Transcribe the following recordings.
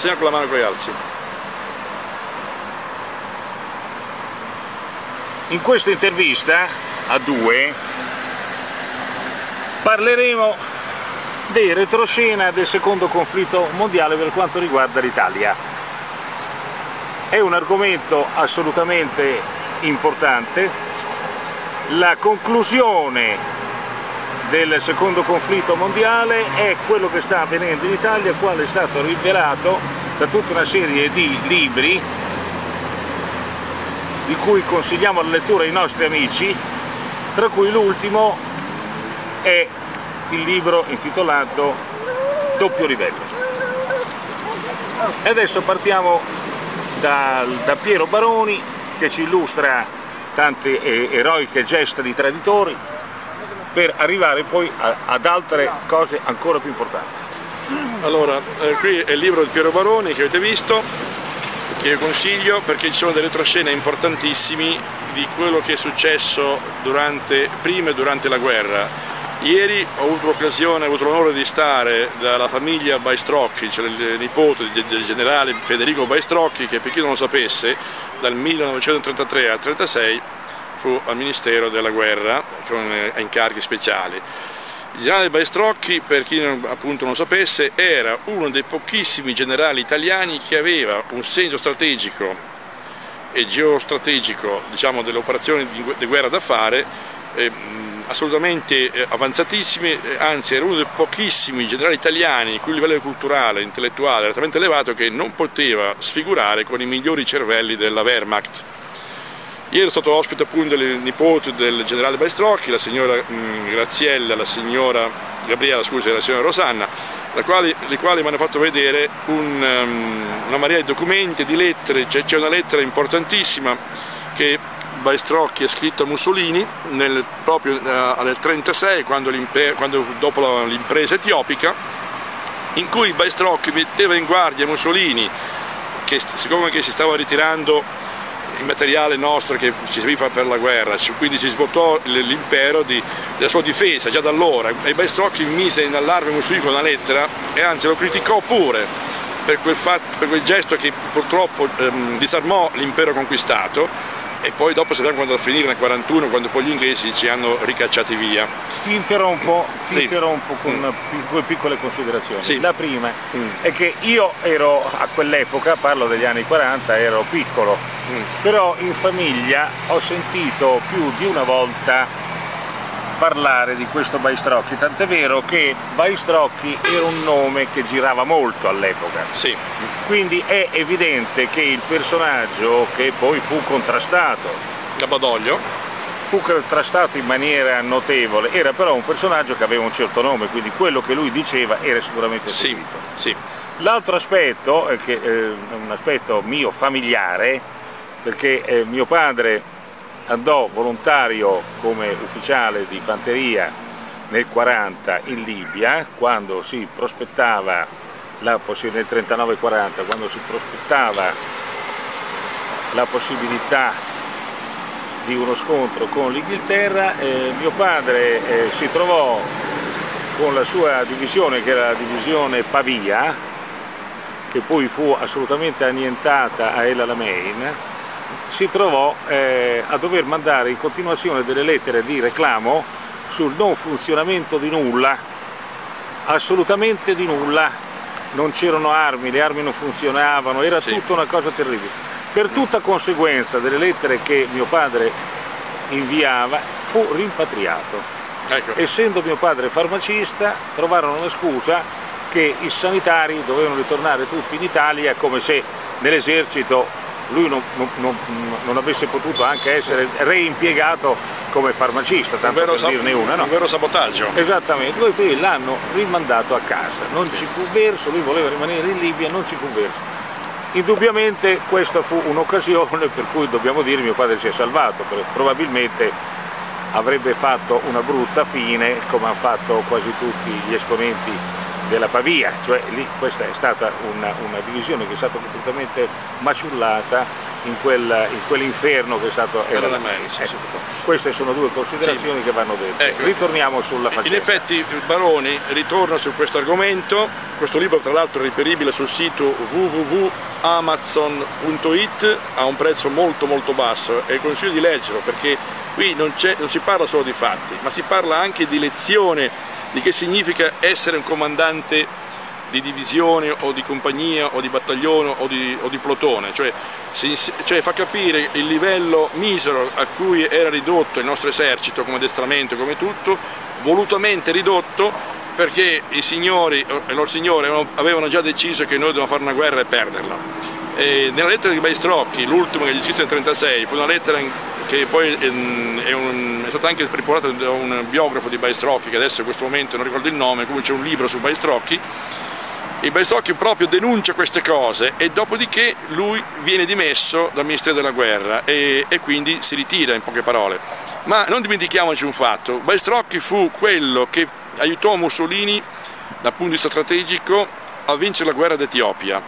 Segna con la mano con gli alzi. In questa intervista a due parleremo dei retroscena del secondo conflitto mondiale per quanto riguarda l'Italia. È un argomento assolutamente importante, la conclusione del secondo conflitto mondiale è quello che sta avvenendo in Italia, quale è stato rivelato da tutta una serie di libri di cui consigliamo la lettura ai nostri amici, tra cui l'ultimo è il libro intitolato Doppio livello. E adesso partiamo da, da Piero Baroni che ci illustra tante eroiche gesta di traditori per arrivare poi a, ad altre cose ancora più importanti. Allora, eh, qui è il libro di Piero Baroni che avete visto, che io consiglio perché ci sono delle retroscene importantissimi di quello che è successo durante, prima e durante la guerra. Ieri ho avuto l'occasione, ho avuto l'onore di stare dalla famiglia Baistrocchi, cioè il nipote del generale Federico Baistrocchi, che per chi non lo sapesse, dal 1933 al 1936 fu al Ministero della Guerra con eh, incarichi speciali. Il generale Baistrocchi, per chi appunto non sapesse, era uno dei pochissimi generali italiani che aveva un senso strategico e geostrategico diciamo, delle operazioni di guerra da fare eh, assolutamente eh, avanzatissime, eh, anzi era uno dei pochissimi generali italiani il cui livello culturale e intellettuale era talmente elevato che non poteva sfigurare con i migliori cervelli della Wehrmacht. Ieri è stato ospite appunto del nipote del generale Baistrocchi, la signora mm, Graziella, la signora Gabriella scusa, la signora Rosanna, quali, le quali mi hanno fatto vedere un, um, una marea di documenti, di lettere, c'è, una lettera importantissima che Baistrocchi ha scritto a Mussolini nel, proprio uh, nel 1936, quando, quando, dopo l'impresa etiopica, in cui Baistrocchi metteva in guardia Mussolini che siccome che si stava ritirando il materiale nostro che ci serviva per la guerra, quindi si svoltò l'impero della sua difesa già da allora. E Baistrocchi mise in allarme Mussolini con una lettera e anzi lo criticò pure per quel, fatto, per quel gesto che purtroppo ehm, disarmò l'impero conquistato e poi dopo sappiamo quando a finire nel 41 quando poi gli inglesi ci hanno ricacciati via. Ti interrompo, ti sì. interrompo con mm. due piccole considerazioni. Sì. La prima mm. è che io ero a quell'epoca, parlo degli anni 40, ero piccolo, mm. però in famiglia ho sentito più di una volta parlare di questo Baistrocchi, tant'è vero che Baistrocchi era un nome che girava molto all'epoca. Sì. Quindi è evidente che il personaggio che poi fu contrastato da Badoglio fu contrastato in maniera notevole, era però un personaggio che aveva un certo nome, quindi quello che lui diceva era sicuramente seguito. Sì, sì. L'altro aspetto, è che, eh, un aspetto mio familiare, perché eh, mio padre andò volontario come ufficiale di fanteria nel 40 in Libia quando si prospettava la nel 39-40 quando si prospettava la possibilità di uno scontro con l'Inghilterra eh, mio padre eh, si trovò con la sua divisione che era la divisione Pavia che poi fu assolutamente annientata a El Alamein si trovò eh, a dover mandare in continuazione delle lettere di reclamo sul non funzionamento di nulla, assolutamente di nulla, non c'erano armi, le armi non funzionavano, era sì. tutta una cosa terribile. Per tutta conseguenza delle lettere che mio padre inviava fu rimpatriato. Ecco. Essendo mio padre farmacista trovarono una scusa che i sanitari dovevano ritornare tutti in Italia come se nell'esercito lui non, non, non, avesse potuto anche essere reimpiegato come farmacista, tanto per dirne una. No? Un vero sabotaggio. Esattamente, poi figli l'hanno rimandato a casa, non ci fu verso, lui voleva rimanere in Libia, non ci fu verso. Indubbiamente questa fu un'occasione per cui dobbiamo dire mio padre si è salvato, probabilmente avrebbe fatto una brutta fine come hanno fatto quasi tutti gli esponenti della Pavia, cioè lì questa è stata una, una divisione che è stata completamente maciullata in, quel, in quell'inferno che è stato era la Mensa. Ecco. Queste sono due considerazioni sì. che vanno dette. Ecco. Ritorniamo sulla faccenda. In effetti Baroni ritorna su questo argomento, questo libro tra l'altro è reperibile sul sito www.amazon.it a un prezzo molto molto basso e consiglio di leggerlo perché qui non, non si parla solo di fatti, ma si parla anche di lezione di che significa essere un comandante di divisione o di compagnia o di battaglione o di, o di plotone, cioè, si, cioè, fa capire il livello misero a cui era ridotto il nostro esercito come addestramento, come tutto, volutamente ridotto perché i signori e i loro signori avevano già deciso che noi dovevamo fare una guerra e perderla. E nella lettera di Baistrocchi, l'ultima che gli scrisse nel 1936, fu una lettera che poi ehm, è, un, è, stata anche preparata da un biografo di Baistrocchi, che adesso in questo momento non ricordo il nome, comunque c'è un libro su Baistrocchi, il Baistrocchi proprio denuncia queste cose e dopodiché lui viene dimesso dal Ministero della Guerra e, e quindi si ritira in poche parole. Ma non dimentichiamoci un fatto, Baistrocchi fu quello che aiutò Mussolini dal punto di vista strategico a vincere la guerra d'Etiopia.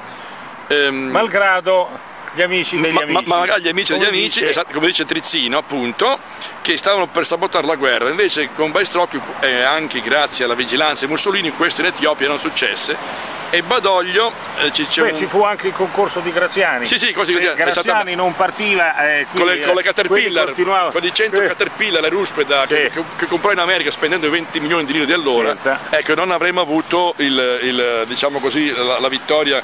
Ehm, Malgrado gli amici degli ma, amici. Ma, magari gli amici come degli amici, dice... esatto, come dice Trizzino appunto, che stavano per sabotare la guerra, invece con Baistrocchio e eh, anche grazie alla vigilanza di Mussolini questo in Etiopia non successe e Badoglio eh, ci, Beh, un... ci, fu anche il concorso di Graziani sì sì così Graziani, Graziani non partiva eh, qui, con, le, con le Caterpillar continuava... con i 100 eh. Caterpillar le Ruspeda sì. che, che, che, comprò in America spendendo 20 milioni di lire di allora Senta. ecco non avremmo avuto il, il, diciamo così, la, la vittoria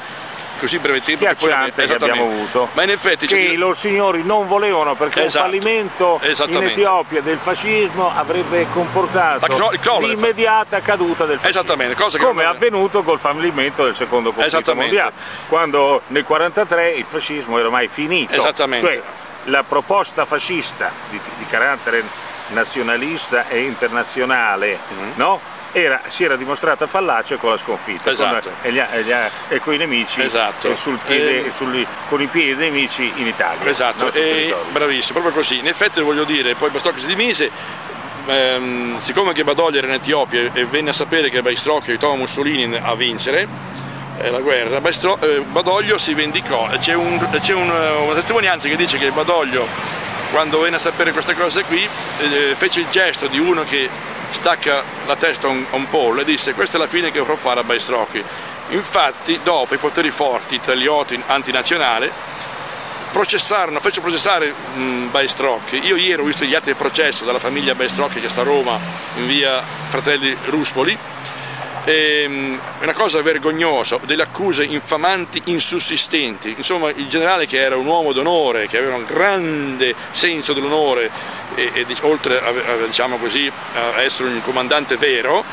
così breve tempo che poi che abbiamo avuto. Ma in effetti che i loro signori non volevano perché esatto. un fallimento in Etiopia del fascismo avrebbe comportato l'immediata caduta del fascismo. Esattamente cosa come è avvenuto col fallimento del secondo conflitto mondiale quando nel 1943 il fascismo era ormai finito. Esattamente. Cioè, la proposta fascista di, di carattere nazionalista e internazionale mm. -hmm. no? Era, si era dimostrata fallace con la sconfitta esatto. con, e, gli, e, gli, e, con i nemici esatto. piede, e... sul, con i piedi dei nemici in Italia. Esatto, bravissimo, proprio così. In effetti voglio dire, poi Bastocchi si dimise, ehm, siccome che Badoglio era in Etiopia e venne a sapere che Baistrocchi aiutava Mussolini a vincere, eh, la guerra, Baistro, eh, Badoglio si vendicò, c'è, un, un, una testimonianza che dice che Badoglio quando venne a sapere queste cose qui eh, fece il gesto di uno che stacca la testa a un, un pollo e disse questa è la fine che dovrò fare a Baistrocchi. Infatti dopo i poteri forti italioti antinazionali processarono, fecero processare mh, Baistrocchi. Io ieri ho visto gli atti del processo della famiglia Baistrocchi che sta a Roma in via Fratelli Ruspoli ehm, una cosa vergognosa, delle accuse infamanti, insussistenti, insomma il generale che era un uomo d'onore, che aveva un grande senso dell'onore e, e oltre a, a, diciamo così, a essere un comandante vero,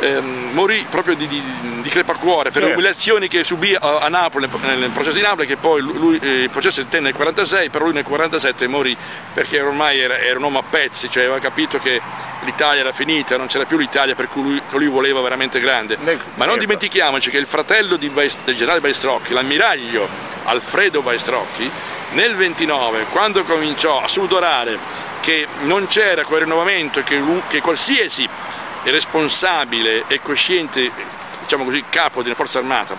ehm, morì proprio di, di, di crepacuore per le umiliazioni che subì a, a, Napoli, nel processo di Napoli, che poi lui, eh, il processo tenne nel 46, però lui nel 47 morì perché ormai era, era un uomo a pezzi, cioè aveva capito che l'Italia era finita, non c'era più l'Italia per cui lui, lui, voleva veramente grande. Ma non certo. dimentichiamoci che il fratello Baist, del generale Baistrocchi, l'ammiraglio Alfredo Baistrocchi, nel 29, quando cominciò a sudorare che non c'era quel rinnovamento, che, che qualsiasi responsabile e cosciente diciamo così, capo di una forza armata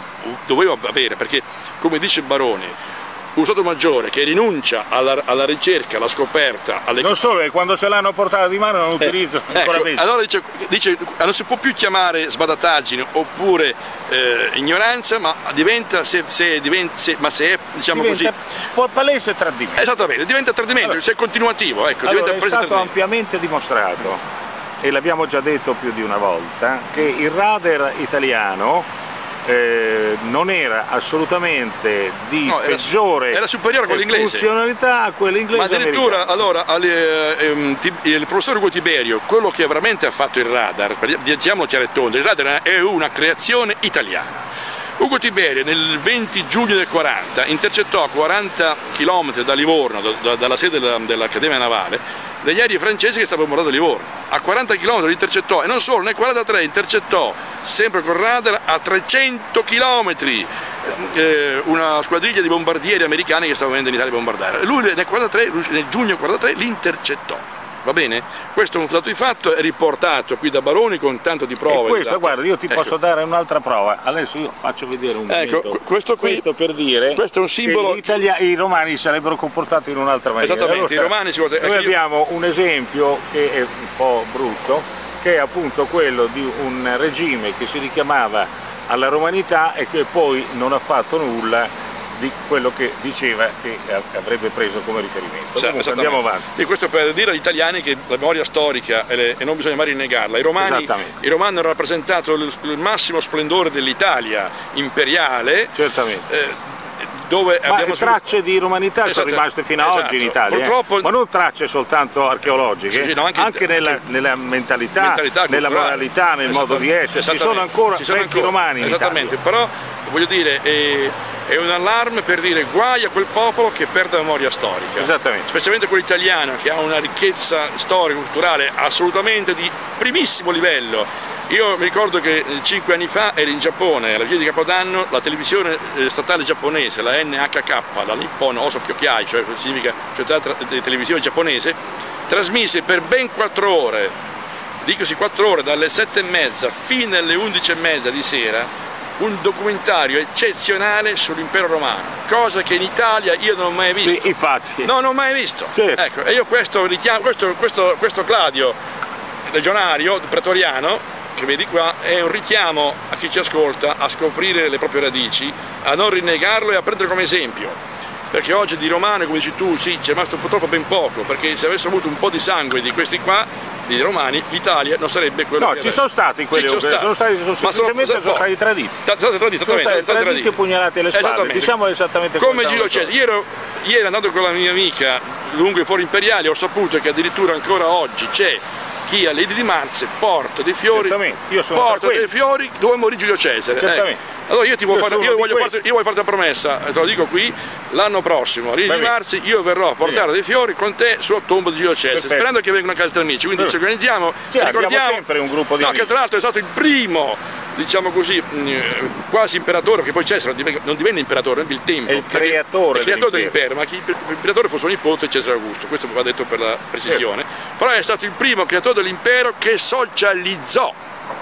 doveva avere, perché come dice Barone, un Stato Maggiore che rinuncia alla, alla, ricerca, alla scoperta, alle... Non solo, quando se l'hanno portata di mano non eh, utilizzo ecco, Allora dice, dice, non si può più chiamare sbadataggine oppure eh, ignoranza, ma diventa, se, se diventa se, ma se è, diciamo diventa così... palese tradimento. Esattamente, diventa tradimento, allora, se è continuativo, ecco, allora, diventa è stato ampiamente dimostrato e l'abbiamo già detto più di una volta, che il radar italiano eh, non era assolutamente di no, peggiore era superiore a quello funzionalità a quello inglese ma addirittura allora eh, ehm, il professor Ugo Tiberio quello che veramente ha fatto il radar diciamo chiaro e tondo il radar è una creazione italiana Ugo Tiberio nel 20 giugno del 40 intercettò a 40 km da Livorno, da, dalla sede dell'Accademia Navale, degli aerei francesi che stavano bombardando Livorno. A 40 km li intercettò e non solo, nel 43 intercettò, sempre con radar, a 300 km eh, una squadriglia di bombardieri americani che stavano venendo in Italia a bombardare. Lui nel, 43, nel giugno 43 li intercettò. Va bene? Questo è un dato di fatto, è riportato qui da Baroni con tanto di prove. E questo, guarda, io ti ecco. posso dare un'altra prova, adesso io faccio vedere un ecco, momento. questo qui, questo per dire questo è un simbolo che i romani sarebbero comportati in un'altra maniera. Esattamente, allora, i romani si. Noi abbiamo un esempio che è un po' brutto, che è appunto quello di un regime che si richiamava alla romanità e che poi non ha fatto nulla di quello che diceva che avrebbe preso come riferimento. Cioè, Comunque, andiamo avanti. Sì, questo per dire agli italiani che la memoria storica e, non bisogna mai rinnegarla. I romani, I romani hanno rappresentato il, il massimo splendore dell'Italia imperiale. Certamente. Eh, dove ma abbiamo tracce di romanità esatto, sono rimaste fino ad esatto. oggi in Italia, eh. Purtroppo... eh? ma non tracce soltanto archeologiche, sì, sì, no, anche, anche nella, nella, mentalità, mentalità nella moralità, nel modo di essere, ci sono ancora ci sono ancora, romani Esattamente, però voglio dire... Eh, è un allarme per dire guai a quel popolo che perde la memoria storica. Esattamente. Specialmente quello italiano che ha una ricchezza storica, culturale assolutamente di primissimo livello. Io mi ricordo che eh, cinque anni fa ero in Giappone, alla vigilia di Capodanno, la televisione eh, statale giapponese, la NHK, la Nippon Oso Kyokyai, cioè significa società televisione giapponese, trasmise per ben quattro ore, dicosi quattro ore, dalle sette e mezza fino alle undici e mezza di sera, un documentario eccezionale sull'impero romano, cosa che in Italia io non ho mai visto. Sì, infatti. No, non ho mai visto. Certo. Ecco, e io questo, richiamo, questo, questo, questo Gladio legionario, pretoriano, che vedi qua, è un richiamo a chi ci ascolta a scoprire le proprie radici, a non rinnegarlo e a prendere come esempio. Perché oggi di romano, come dici tu, sì, c'è rimasto purtroppo ben poco, perché se avessero avuto un po' di sangue di questi qua, di romani, l'Italia non sarebbe quello no, che ci è. sono stati quelli sì, sono, sono stati, sono ma semplicemente sono, sono stati traditi. Stati traditi, sono stati traditi. e pugnalati alle spalle, diciamo esattamente come Giulio Cesare. Ieri, ieri andando con la mia amica lungo i fori imperiali ho saputo che addirittura ancora oggi c'è chi a Lady di Marze porta dei fiori, porta dei fiori dove morì Giulio Cesare. Certamente. Eh. Allora io, ti io, fare, io, voglio farti, io, voglio farti, una promessa, te lo dico qui, l'anno prossimo, a Lady di Marzi, io verrò a portare dei fiori con te sulla tomba di Giulio Cesare, Perfetto. sperando che vengano anche altri amici, quindi ci organizziamo, cioè, ricordiamo sempre un gruppo di no, amici. che tra l'altro è stato il primo diciamo così, mm, quasi imperatore, che poi Cesare non divenne imperatore, il tempo. È il creatore, il creatore dell'impero, ma l'imperatore fu suo nipote Cesare Augusto, questo va detto per la precisione, certo. però è stato il primo creatore dell'impero che socializzò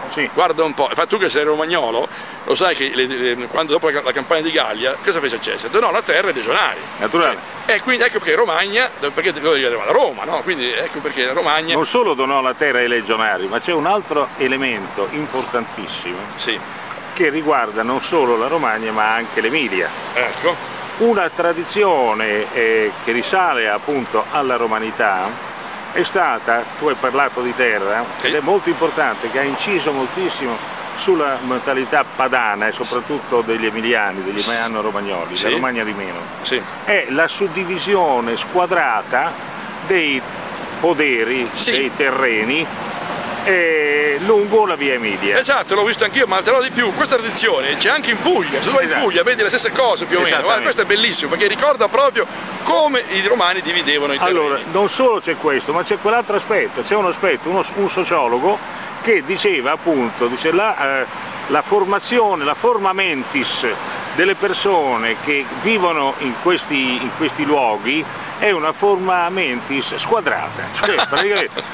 sì. Guarda un po', tu che sei romagnolo, lo sai che le, le, quando dopo la, la, campagna di Gallia, cosa fece Cesare? Donò la terra ai legionari. Naturale. Cioè, e quindi ecco perché Romagna, perché deriva da Roma, no? Quindi ecco perché Romagna... Non solo donò la terra ai legionari, ma c'è un altro elemento importantissimo. Sì. Che riguarda non solo la Romagna ma anche l'Emilia. Ecco. Una tradizione eh, che risale appunto alla romanità è stata, tu hai parlato di terra, sì. ed è molto importante, che ha inciso moltissimo sulla mentalità padana e soprattutto degli emiliani, degli emiliano-romagnoli, sì. la Romagna di meno, sì. è la suddivisione squadrata dei poderi, dei terreni eh, lungo la via Emilia. Esatto, l'ho visto anch'io, ma te lo di più, questa tradizione c'è anche in Puglia, se tu vai esatto. in Puglia vedi le stesse cose più o meno, Guarda, questo è bellissimo perché ricorda proprio come i romani dividevano i terreni. Allora, non solo c'è questo, ma c'è quell'altro aspetto, c'è un aspetto, uno, un sociologo che diceva appunto, dice la, eh, la formazione, la forma mentis delle persone che vivono in questi, in questi luoghi è una forma mentis squadrata, cioè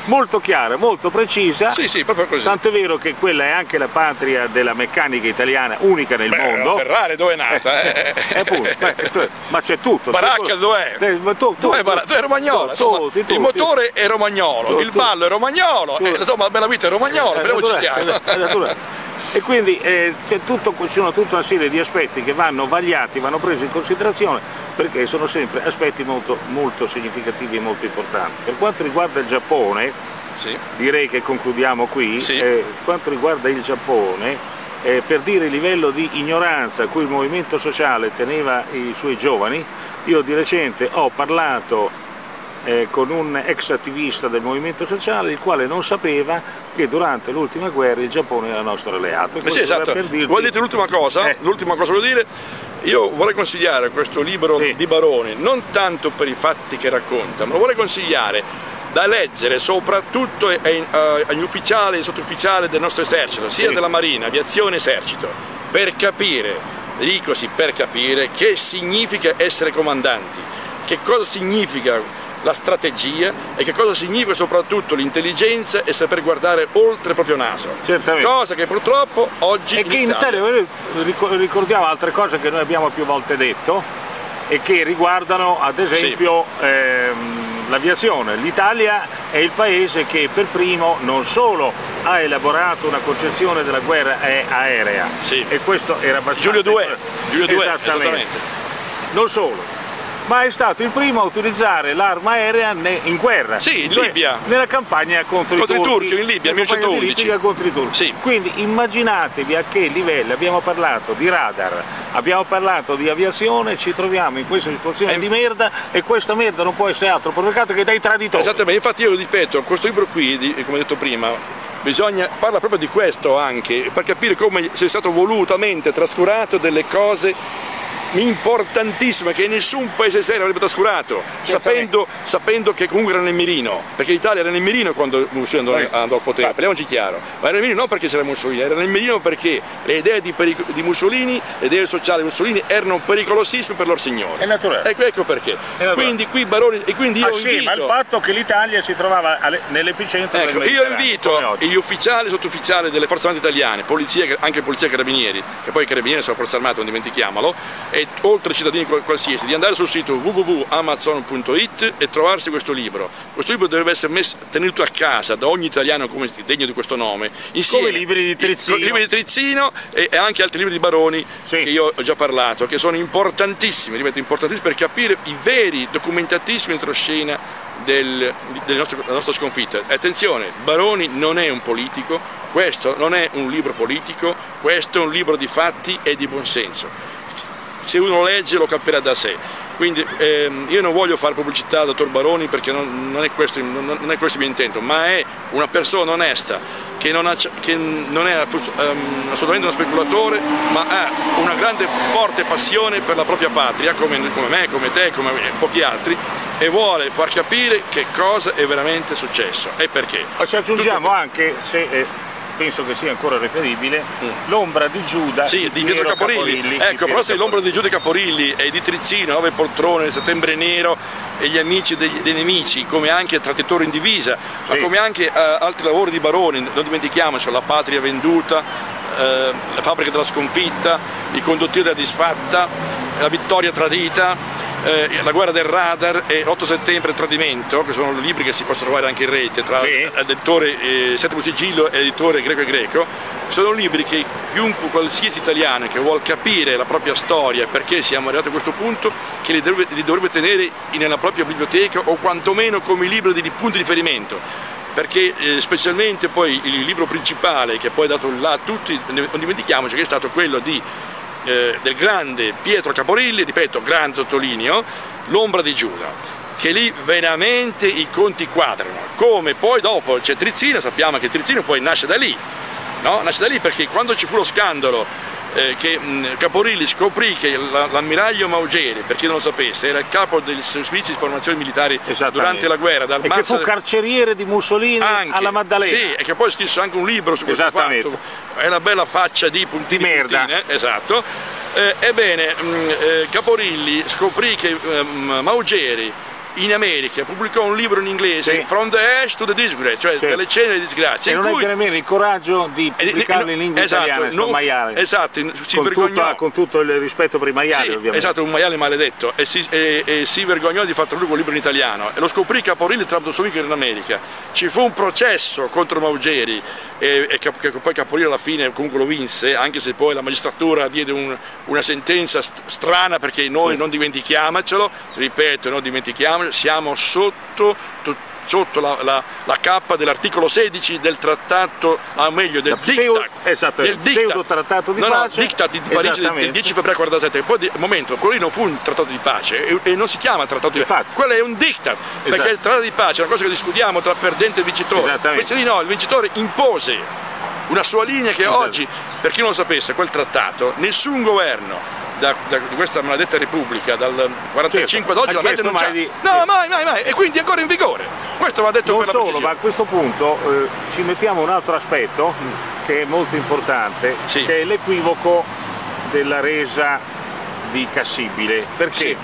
molto chiara, molto precisa, sì, sì, proprio così. tanto è vero che quella è anche la patria della meccanica italiana unica nel Beh, mondo. Ferrari dove è nata? Eh, eh, appunto, beh, ma c'è tutto. Baracca dov'è? Eh, tu, tu è romagnolo, insomma, tutti, tutti. il motore è romagnolo, il ballo è romagnolo, eh, insomma la bella vita è romagnolo, speriamoci chiaro. E quindi eh, tutto, ci sono tutta una serie di aspetti che vanno vagliati, vanno presi in considerazione perché sono sempre aspetti molto, molto significativi e molto importanti. Per quanto riguarda il Giappone, sì. direi che concludiamo qui, sì. eh, per quanto riguarda il Giappone, eh, per dire il livello di ignoranza a cui il movimento sociale teneva i suoi giovani, io di recente ho parlato eh, con un ex attivista del movimento sociale il quale non sapeva che durante l'ultima guerra il Giappone era nostro alleato. Eh sì, esatto. Dirti... Vuoi dire l'ultima cosa? Eh. L'ultima cosa voglio dire? Io vorrei consigliare questo libro sì. di Baroni, non tanto per i fatti che racconta, ma lo vorrei consigliare da leggere soprattutto agli ufficiali e sottufficiali del nostro esercito, sia sì. della Marina, aviazione, esercito, per capire, dico sì, per capire che significa essere comandanti, che cosa significa la strategia e che cosa significa soprattutto l'intelligenza e saper guardare oltre il proprio naso. Certamente. Cosa che purtroppo oggi e che in Italia, Italia ricordiamo altre cose che noi abbiamo più volte detto e che riguardano ad esempio sì. ehm, l'aviazione. L'Italia è il paese che per primo non solo ha elaborato una concezione della guerra aerea sì. e questo era abbastanza... Giulio 2, Giulio 2 esattamente. esattamente. Non solo, ma è stato il primo a utilizzare l'arma aerea in guerra. Sì, in cioè Libia. Nella campagna contro, contro i turchi. turchi in Libia, 1911. contro i turchi. Sì. Quindi immaginatevi a che livello abbiamo parlato di radar, abbiamo parlato di aviazione, ci troviamo in questa situazione eh. di merda e questa merda non può essere altro provocato che dai traditori. Esattamente, infatti io ripeto, questo libro qui, come detto prima, bisogna, parla proprio di questo anche, per capire come sia stato volutamente trascurato delle cose importantissima che nessun paese serio avrebbe trascurato, sapendo, sapendo, che comunque era nel mirino, perché l'Italia era nel mirino quando Mussolini andò, andò al potere, parliamoci chiaro, ma era nel mirino non perché c'era Mussolini, era nel mirino perché le idee di, di Mussolini, le idee sociali di Mussolini erano pericolosissime per loro signore. È naturale. Ecco, ecco perché. Quindi qui Baroni, e quindi io Assieme invito... al fatto che l'Italia si trovava nell'epicentro ecco, del Io invito gli ufficiali e sottufficiali delle forze armate italiane, polizia, anche polizia e carabinieri, che poi i carabinieri sono forze armate, non dimentichiamolo, e oltre ai cittadini qualsiasi, di andare sul sito www.amazon.it e trovarsi questo libro. Questo libro deve essere messo, tenuto a casa da ogni italiano come degno di questo nome, insieme come libri di Trizzino, libri di Trizzino e, e, anche altri libri di Baroni sì. che io ho già parlato, che sono importantissimi, ripeto, importantissimi per capire i veri, documentatissimi retroscena del, del nostro, della nostra sconfitta. Attenzione, Baroni non è un politico, questo non è un libro politico, questo è un libro di fatti e di buonsenso se uno legge lo capirà da sé. Quindi ehm, io non voglio fare pubblicità al dottor Baroni perché non, non, è questo, non, non, è questo, il mio intento, ma è una persona onesta che non, ha, che è um, assolutamente uno speculatore, ma ha una grande forte passione per la propria patria, come, come me, come te, come pochi altri, e vuole far capire che cosa è veramente successo e perché. Ci aggiungiamo anche, se eh, penso che sia ancora reperibile, l'ombra di Giuda sì, di Pietro Caporilli. Caporilli. Ecco, però se l'ombra di Giuda Caporilli e di Trizzino, Nove Poltrone, Settembre Nero e gli amici dei, dei nemici, come anche Traditore in divisa, sì. ma come anche uh, altri lavori di Baroni, non dimentichiamoci, La patria venduta, uh, La fabbrica della sconfitta, I conduttieri della disfatta, La vittoria tradita, eh, La guerra del radar e 8 settembre il tradimento, che sono libri che si possono trovare anche in rete tra sì. l'editore eh, Settimo Sigillo e l'editore Greco e Greco, sono libri che chiunque, qualsiasi italiano che vuole capire la propria storia e perché siamo arrivati a questo punto, che li dovrebbe, li dovrebbe tenere nella propria biblioteca o quantomeno come libro di punto di riferimento perché eh, specialmente poi il libro principale che poi è dato là a tutti, non dimentichiamoci che è stato quello di eh, del grande Pietro Caporilli, ripeto, gran sottolineo, l'ombra di Giuda che lì veramente i conti quadrano, come poi dopo c'è Trizzino, sappiamo che Trizzino poi nasce da lì, no? nasce da lì perché quando ci fu lo scandalo eh, che mh, Caporilli scoprì che l'ammiraglio Maugeri, per chi non lo sapesse, era il capo dei servizi di formazione militari durante la guerra. Dal e che fu carceriere di Mussolini anche, alla Maddalena. Sì, e che poi scrisse anche un libro su questo fatto. È una bella faccia di puntini di merda. Puntine, esatto. Eh, ebbene, mh, eh, Caporilli scoprì che mh, Maugeri in America pubblicò un libro in inglese, sì. From the Ash to the Disgrace, cioè sì. dalle cene di disgrazia. E non cui... è nemmeno il coraggio di pubblicarlo in lingua esatto, italiana, non, maiale. Esatto, si con vergognò. Tutta, con tutto il rispetto per i maiali, sì, ovviamente. Esatto, un maiale maledetto, e si, e, e si vergognò di far tradurre quel libro in italiano. E lo scoprì Caporilli tramite suo amico in America. Ci fu un processo contro Maugeri, e, e che, poi Caporilli alla fine comunque lo vinse, anche se poi la magistratura diede un, una sentenza st strana perché noi non dimentichiamocelo, ripeto, non dimentichiamocelo, siamo solo sotto, sotto la, la, la cappa dell'articolo 16 del trattato, o meglio del diktat, esatto, del diktat, trattato di no, pace. No, diktat di Parigi del, del 10 febbraio 47, poi di momento, quello lì non fu un trattato di pace e, e non si chiama trattato di pace, quello è un diktat, esatto. perché il trattato di pace è una cosa che discutiamo tra perdente e vincitore, invece lì no, il vincitore impose una sua linea che esatto. oggi, per chi non lo sapesse, quel trattato, nessun governo da, da questa maledetta Repubblica dal 45 certo. ad oggi la mente non c'è. Di... No, mai, mai, mai, e quindi è ancora in vigore. Questo va detto non per la solo, precisione. ma a questo punto eh, ci mettiamo un altro aspetto mm. che è molto importante, sì. che è l'equivoco della resa di Cassibile. Perché? Sì.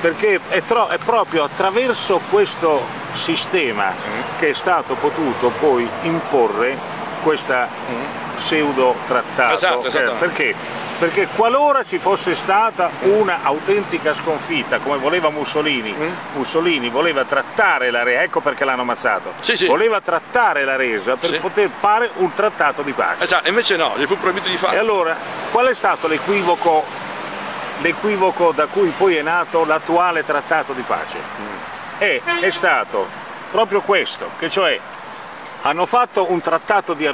perché è, è, proprio attraverso questo sistema mm. che è stato potuto poi imporre questa mm. pseudo trattato. Esatto, esatto. Perché? Perché qualora ci fosse stata una autentica sconfitta, come voleva Mussolini, mm. Mussolini voleva trattare la resa, ecco perché l'hanno ammazzato, sì, sì. voleva trattare la resa per sì. poter fare un trattato di pace. Esatto, invece no, gli fu proibito di farlo. E allora, qual è stato l'equivoco l'equivoco da cui poi è nato l'attuale trattato di pace. E è stato proprio questo, che cioè hanno fatto un trattato di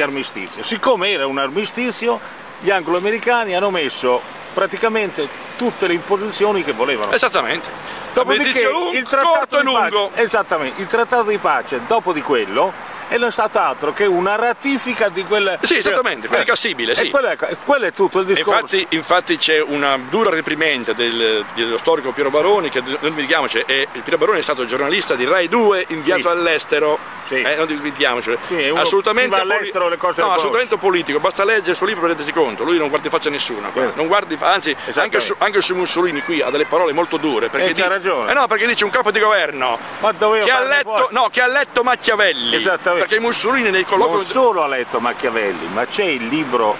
armistizio. Siccome era un armistizio, gli anglo-americani hanno messo praticamente tutte le imposizioni che volevano. Esattamente. Dopodiché lungo, il trattato di pace, esattamente, il trattato di pace dopo di quello e non è stato altro che una ratifica di quel... Sì, esattamente, cioè, quell'incassibile, sì. Quello è, quello è, tutto il discorso. Infatti, infatti c'è una dura reprimenda del, dello storico Piero Baroni, che non dimentichiamoci, è, Piero Baroni è stato giornalista di Rai 2 inviato sì. all'estero, sì. eh, non dimentichiamocelo. Sì, assolutamente, all'estero le cose no, assolutamente politico, basta leggere il suo libro per rendersi conto, lui non guarda in faccia a nessuno, non guardi, anzi anche su, anche su, Mussolini qui ha delle parole molto dure. Perché eh, di, ragione. Eh no, perché dice un capo di governo che ha, letto, no, che ha letto Machiavelli, perché Mussolini nei colloqui... Non solo ha letto Machiavelli, ma c'è il libro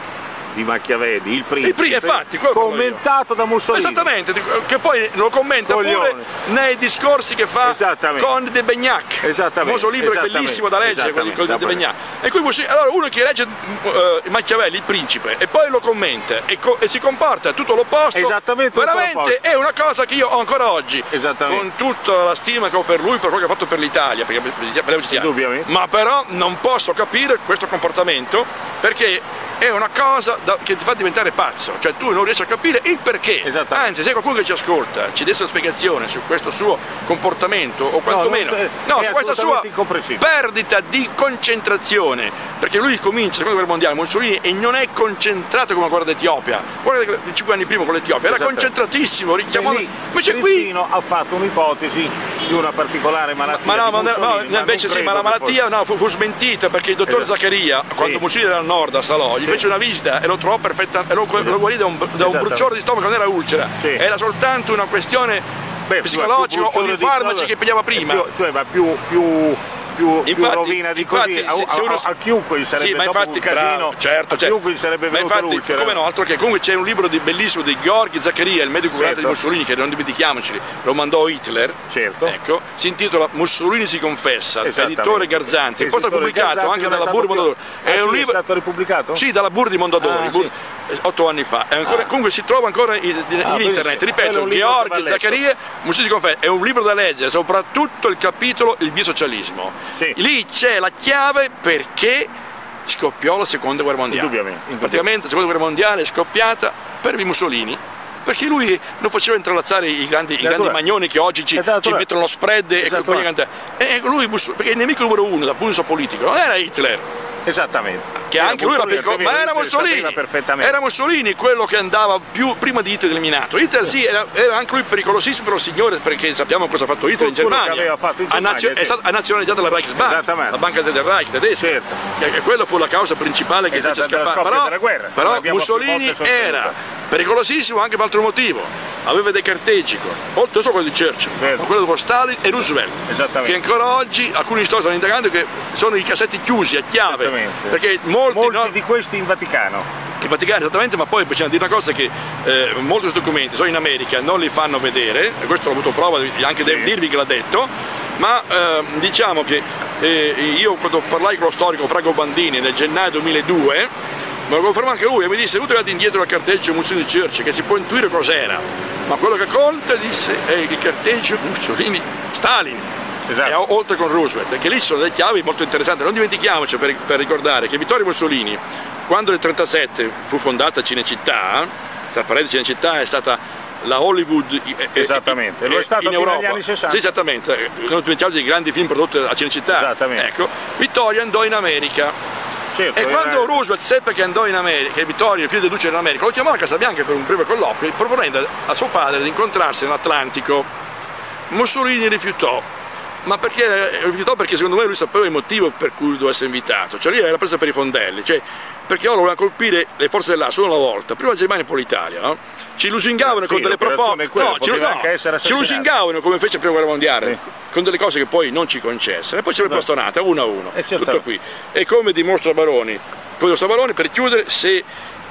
di Machiavelli, il principe, il infatti, commentato da Mussolini. Esattamente, che poi lo commenta Coglione. pure nei discorsi che fa con De Begnac. Esattamente. Famoso libro esattamente. bellissimo da leggere, di De Begnac. E qui allora uno che legge uh, Machiavelli, il principe, e poi lo commenta e, co e si comporta tutto l'opposto, veramente è una cosa che io ho ancora oggi, con tutta la stima che ho per lui, per quello che ha fatto per l'Italia, ma però non posso capire questo comportamento perché è una cosa da, che ti fa diventare pazzo, cioè tu non riesci a capire il perché. Anzi, se qualcuno che ci ascolta ci desse una spiegazione su questo suo comportamento o quantomeno no, no su questa sua perdita di concentrazione, perché lui comincia la seconda guerra mondiale, Mussolini, e non è concentrato come la guerra d'Etiopia. Guarda che cinque anni prima con l'Etiopia, era concentratissimo, richiamò. Invece qui ha fatto un'ipotesi di una particolare malattia. Ma no, ma, no, invece sì, ma la malattia no, fu, fu, smentita perché il dottor esatto. Zaccaria, quando sì. Mussolini era al nord a Salò, gli fece una visita e lo trovò perfetta, e lo, lo guarì da un, da un bruciore di stomaco, non era ulcera, sì. era soltanto una questione Beh, psicologica o di farmaci che pigliava prima. Più, cioè, ma più, più più, infatti, più rovina di infatti, così, a, uno... a, a, chiunque gli sarebbe sì, ma infatti, un casino, bravo, certo, a certo. chiunque gli sarebbe venuto infatti, l'ulcera. Come no, altro che comunque c'è un libro di, bellissimo di Gheorghi Zaccaria, il medico curante certo. di Mussolini, che non dimentichiamoceli, lo mandò Hitler, certo. ecco, si intitola Mussolini si confessa, editore Garzanti, poi è stato pubblicato anche dalla Bur Mondadori. È ah, un libro... è stato ripubblicato? Sì, dalla Bur di Mondadori. Ah, sì otto anni fa, ancora, ah. comunque si trova ancora in, in ah, internet, ripeto, Gheorghi Zaccaria, Museo di Confetti, è un libro da leggere, soprattutto il capitolo Il biosocialismo. Sì. Lì c'è la chiave perché scoppiò la seconda guerra mondiale. Indubbiamente. Praticamente la seconda guerra mondiale è scoppiata per Mussolini perché lui non faceva intralazzare i grandi, i grandi magnoni che oggi ci, ci mettono lo spread e, e lui, perché il nemico numero uno dal punto di vista politico non era Hitler Esattamente. Che anche lui era pericoloso, ma era Mussolini. Era Mussolini quello che andava più prima di Hitler eliminato. Hitler sì, era, era anche lui pericolosissimo però signore, perché sappiamo cosa ha fatto Hitler in Germania. Fatto in Germania ha, nazio- sì. ha nazionalizzato la Reichsbank, la banca del Reich tedesca. Certo. E quella fu la causa principale che esatto, fece scappare. Però, però Mussolini era pericolosissimo anche per altro motivo. Aveva dei carteggi, oltre non solo quello di Churchill, certo. ma quello di Stalin e Roosevelt. Che ancora oggi alcuni storici stanno indagando che sono i cassetti chiusi a chiave perché molti, molti no, di questi in Vaticano. In Vaticano esattamente, ma poi bisogna dire una cosa che eh, molti questi documenti sono in America, non li fanno vedere, e questo l'ho avuto prova anche sì. David Irving l'ha detto, ma eh, diciamo che eh, io quando parlai con lo storico Franco Bandini nel gennaio 2002, me lo conferma anche lui e mi disse tu tirati indietro il carteggio Mussolini Church che si può intuire cos'era ma quello che conta disse è il carteggio Mussolini Stalin esatto. e oltre con Roosevelt, che lì ci sono delle chiavi molto interessanti. Non dimentichiamoci per, per ricordare che Vittorio Mussolini, quando nel 1937 fu fondata Cinecittà, tra parentesi Cinecittà è stata la Hollywood esattamente, lo è stato in Europa. negli anni 60. Sì, esattamente, non dimentichiamo dei grandi film prodotti a Cinecittà. Ecco, Vittorio andò in America. Certo, e quando era... Roosevelt seppe che andò in America, che Vittorio, il figlio di Duce era in America, lo chiamò a Casa Bianca per un primo colloquio, proponendo a suo padre di incontrarsi nell'Atlantico. Mussolini rifiutò ma perché rifiutò perché secondo me lui sapeva il motivo per cui doveva essere invitato, cioè lì era presa per i fondelli, cioè perché loro volevano colpire le forze dell'A solo una volta, prima la Germania e poi l'Italia, no? Ci lusingavano sì, con delle proposte, no, ci, no, ci lusingavano come fece la prima guerra mondiale, sì. con delle cose che poi non ci concessero, e poi ci è stonata uno a uno, eh, certo. tutto qui. E come dimostra Baroni, poi dimostra Baroni, per chiudere, se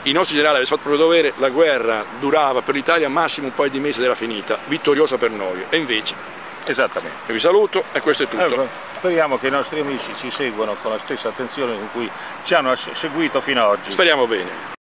i nostri generali avessero fatto il proprio dovere, la guerra durava per l'Italia massimo un paio di mesi ed era finita, vittoriosa per noi, e invece Esattamente. E vi saluto e questo è tutto. Allora, speriamo che i nostri amici ci seguano con la stessa attenzione con cui ci hanno seguito fino ad oggi. Speriamo bene.